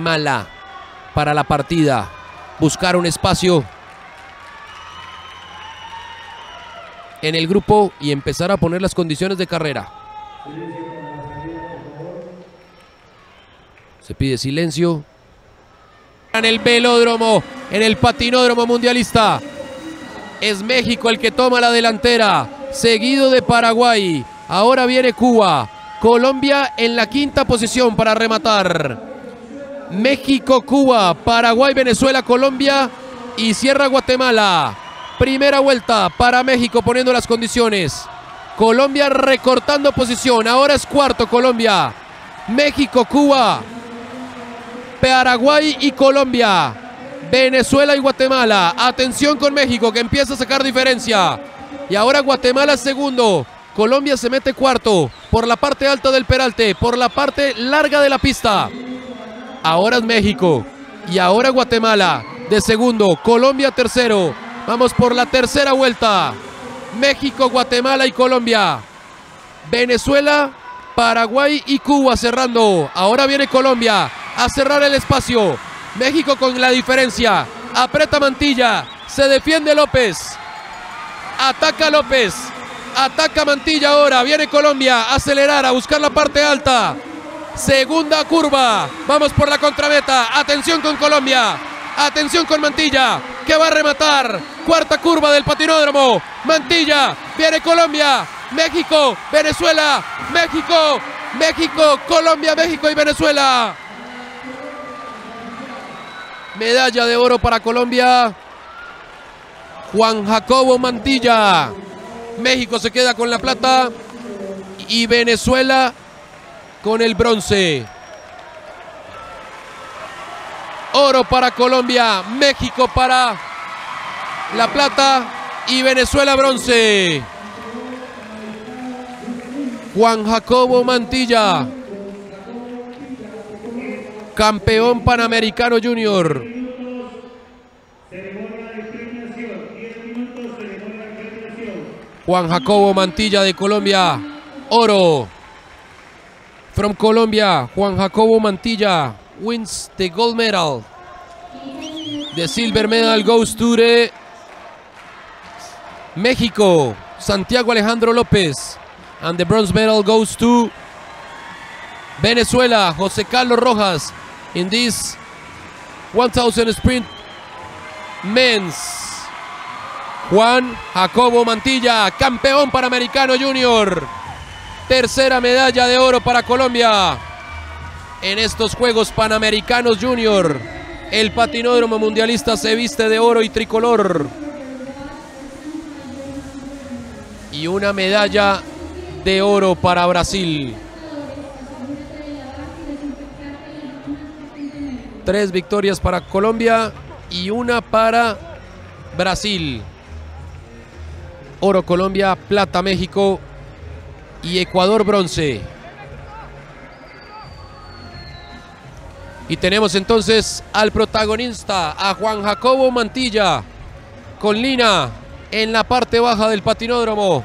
mala para la partida. Buscar un espacio en el grupo y empezar a poner las condiciones de carrera. Se pide silencio. En el velódromo, en el patinódromo mundialista. Es México el que toma la delantera, seguido de Paraguay. Ahora viene Cuba. Colombia en la quinta posición para rematar. México, Cuba, Paraguay, Venezuela, Colombia y cierra Guatemala. Primera vuelta para México poniendo las condiciones. Colombia recortando posición. Ahora es cuarto Colombia. México, Cuba, Paraguay y Colombia. Venezuela y Guatemala. Atención con México que empieza a sacar diferencia. Y ahora Guatemala segundo. Colombia se mete cuarto por la parte alta del peralte, por la parte larga de la pista. Ahora es México y ahora Guatemala de segundo, Colombia tercero. Vamos por la tercera vuelta. México, Guatemala y Colombia. Venezuela, Paraguay y Cuba cerrando. Ahora viene Colombia a cerrar el espacio. México con la diferencia. Aprieta Mantilla. Se defiende López. Ataca López. Ataca Mantilla ahora. Viene Colombia a acelerar, a buscar la parte alta. Segunda curva. Vamos por la contrameta. Atención con Colombia. Atención con Mantilla. Que va a rematar. Cuarta curva del patinódromo. Mantilla. Viene Colombia. México. Venezuela. México. México. Colombia. México y Venezuela. Medalla de oro para Colombia. Juan Jacobo Mantilla. México se queda con la plata. Y Venezuela con el bronce. Oro para Colombia, México para la plata y Venezuela bronce. Juan Jacobo Mantilla, campeón panamericano junior. Juan Jacobo Mantilla de Colombia, oro. From Colombia, Juan Jacobo Mantilla wins the gold medal. The silver medal goes to the México, Santiago Alejandro López. And the bronze medal goes to Venezuela, José Carlos Rojas in this 1000 sprint men's. Juan Jacobo Mantilla, campeón panamericano junior. Tercera medalla de oro para Colombia en estos Juegos Panamericanos Junior. El patinódromo mundialista se viste de oro y tricolor. Y una medalla de oro para Brasil. Tres victorias para Colombia y una para Brasil. Oro Colombia, plata México y Ecuador bronce. Y tenemos entonces al protagonista, a Juan Jacobo Mantilla, con Lina en la parte baja del patinódromo.